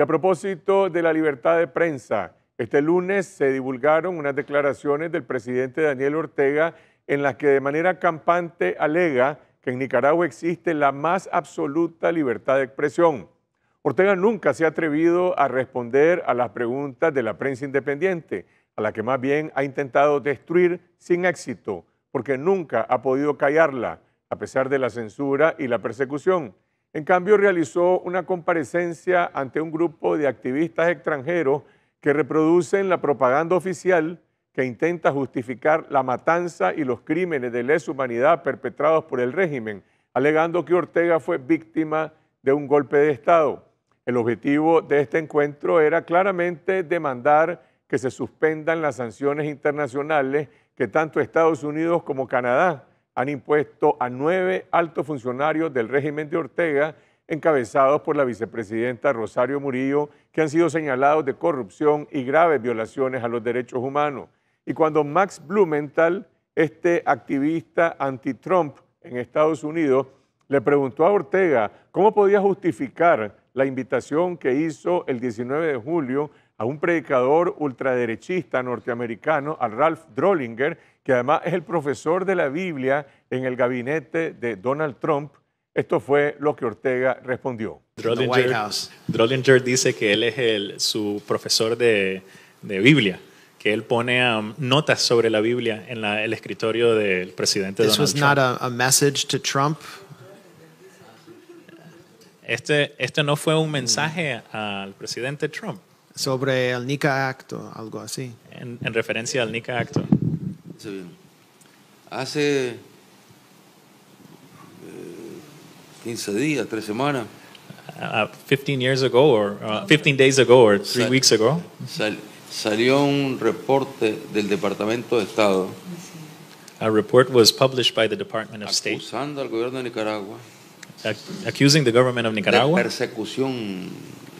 A propósito de la libertad de prensa, este lunes se divulgaron unas declaraciones del presidente Daniel Ortega en las que de manera campante alega que en Nicaragua existe la más absoluta libertad de expresión. Ortega nunca se ha atrevido a responder a las preguntas de la prensa independiente, a la que más bien ha intentado destruir sin éxito, porque nunca ha podido callarla, a pesar de la censura y la persecución. En cambio, realizó una comparecencia ante un grupo de activistas extranjeros que reproducen la propaganda oficial que intenta justificar la matanza y los crímenes de lesa humanidad perpetrados por el régimen, alegando que Ortega fue víctima de un golpe de Estado. El objetivo de este encuentro era claramente demandar que se suspendan las sanciones internacionales que tanto Estados Unidos como Canadá han impuesto a nueve altos funcionarios del régimen de Ortega, encabezados por la vicepresidenta Rosario Murillo, que han sido señalados de corrupción y graves violaciones a los derechos humanos. Y cuando Max Blumenthal, este activista anti-Trump en Estados Unidos, le preguntó a Ortega cómo podía justificar la invitación que hizo el 19 de julio a un predicador ultraderechista norteamericano, a Ralph Drollinger, que además es el profesor de la Biblia en el gabinete de Donald Trump. Esto fue lo que Ortega respondió. Drollinger, dice que él es el, su profesor de, de Biblia que él pone um, notas sobre la Biblia en la, el escritorio del presidente This Donald was Trump. not a, a message to Trump. Este, este no fue un mensaje al presidente Trump sobre el Nica Act o algo así. en, en referencia al NICA Acto. Bien. Hace eh, 15 días, 3 semanas, Uh, 15 years ago, or uh, 15 days ago, or three Sal- weeks ago, sal- salió un reporte del Departamento de Estado a report was published by the Department of State acusando al gobierno de Nicaragua ac- accusing the government of de Nicaragua persecución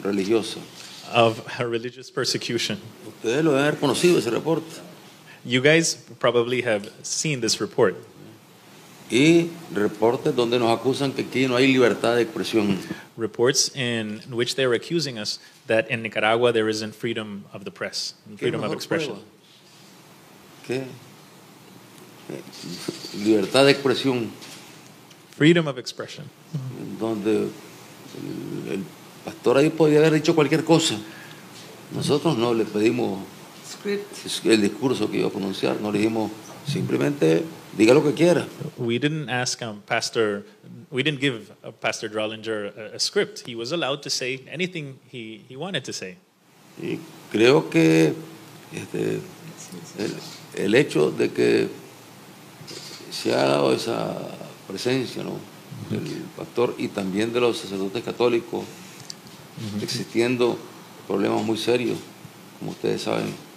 religiosa. of a religious persecution. Ustedes lo deben haber conocido ese reporte. You guys probably have seen this report. Y reportes donde nos acusan que aquí no hay libertad de expresión. Reports in which they're accusing us that in Nicaragua there isn't freedom of the press, and freedom of expression. ¿Qué? Libertad de expresión, Freedom of expression. donde el pastor ahí podía haber dicho cualquier cosa. Nosotros no le pedimos el discurso que iba a pronunciar, no le dijimos simplemente diga lo que quiera. We didn't ask um, Pastor, we didn't give uh, Pastor Drollinger a, a script. He was allowed to say anything he, he wanted to say. Y creo que este, el, el hecho de que se ha dado esa presencia ¿no? del pastor y también de los sacerdotes católicos, existiendo problemas muy serios, como ustedes saben.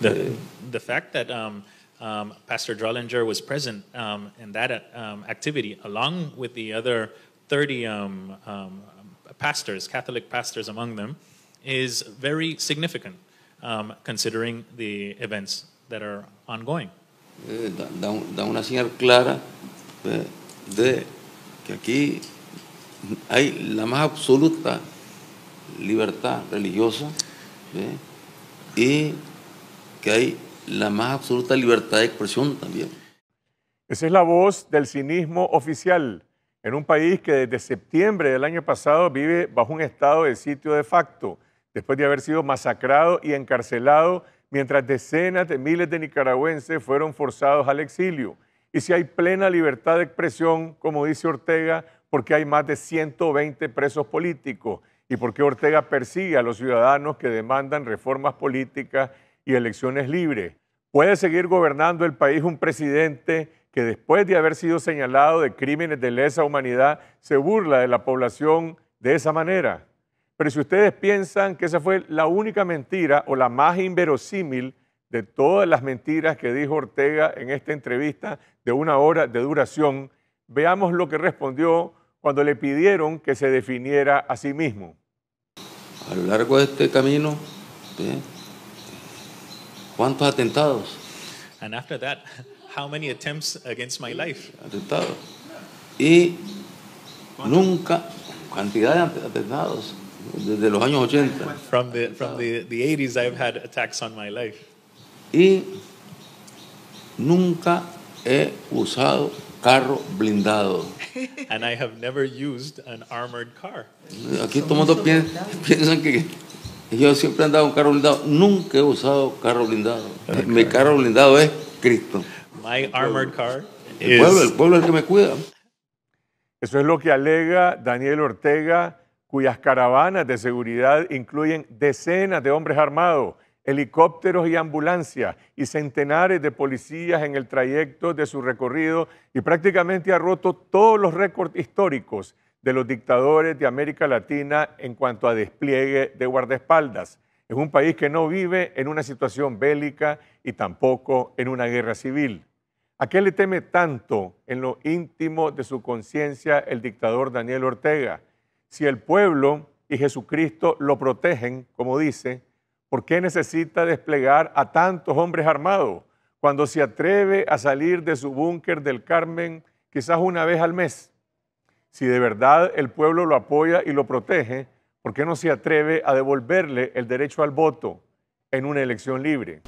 The, the fact that um, um, Pastor Drollinger was present um, in that um, activity, along with the other 30 um, um, pastors, Catholic pastors among them, is very significant um, considering the events that are ongoing. Eh, da, da da una señal clara de, de que aquí hay la más absoluta libertad religiosa ¿ve? Y que hay la más absoluta libertad de expresión también. Esa es la voz del cinismo oficial en un país que desde septiembre del año pasado vive bajo un estado de sitio de facto, después de haber sido masacrado y encarcelado, mientras decenas de miles de nicaragüenses fueron forzados al exilio. Y si hay plena libertad de expresión, como dice Ortega, porque hay más de 120 presos políticos y porque Ortega persigue a los ciudadanos que demandan reformas políticas y elecciones libres. ¿Puede seguir gobernando el país un presidente que después de haber sido señalado de crímenes de lesa humanidad se burla de la población de esa manera? Pero si ustedes piensan que esa fue la única mentira o la más inverosímil de todas las mentiras que dijo Ortega en esta entrevista de una hora de duración, veamos lo que respondió cuando le pidieron que se definiera a sí mismo. A lo largo de este camino, ¿ve? ¿cuántos atentados? And after that, how many attempts against my life? Atentados. Y nunca, cantidad de atentados. desde los años 80. From the from the, the 80s, I've had attacks on my life. Y nunca he usado carro blindado. And I have never used an armored car. Aquí todo el mundo pien- piensan que yo siempre he andado en carro blindado. Nunca he usado carro blindado. Mi carro blindado es Cristo. My armored car El pueblo, el is pueblo es el que me cuida. Eso es lo que alega Daniel Ortega, cuyas caravanas de seguridad incluyen decenas de hombres armados, helicópteros y ambulancias y centenares de policías en el trayecto de su recorrido y prácticamente ha roto todos los récords históricos de los dictadores de América Latina en cuanto a despliegue de guardaespaldas. Es un país que no vive en una situación bélica y tampoco en una guerra civil. ¿A qué le teme tanto en lo íntimo de su conciencia el dictador Daniel Ortega? Si el pueblo y Jesucristo lo protegen, como dice, ¿por qué necesita desplegar a tantos hombres armados cuando se atreve a salir de su búnker del Carmen quizás una vez al mes? Si de verdad el pueblo lo apoya y lo protege, ¿por qué no se atreve a devolverle el derecho al voto en una elección libre?